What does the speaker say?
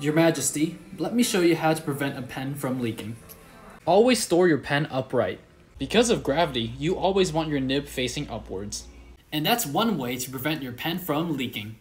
Your Majesty, let me show you how to prevent a pen from leaking. Always store your pen upright. Because of gravity, you always want your nib facing upwards. And that's one way to prevent your pen from leaking.